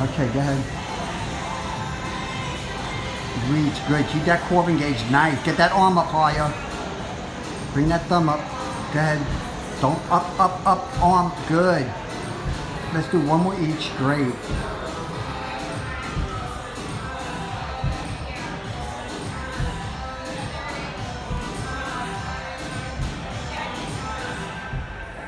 Okay, go ahead. Reach, good. Keep that core engaged. Nice. Get that arm up higher. Bring that thumb up. Go ahead. Don't up, up, up, arm. Good. Let's do one more each. Great.